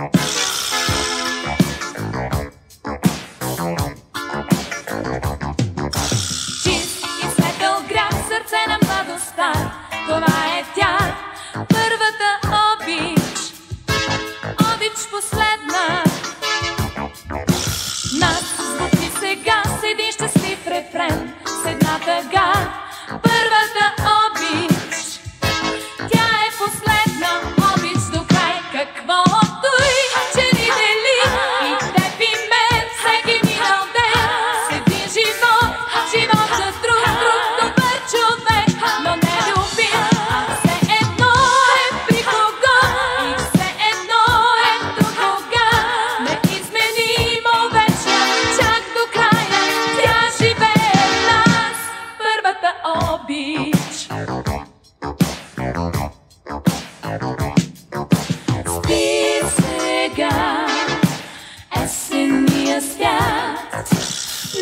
out.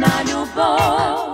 na ljubov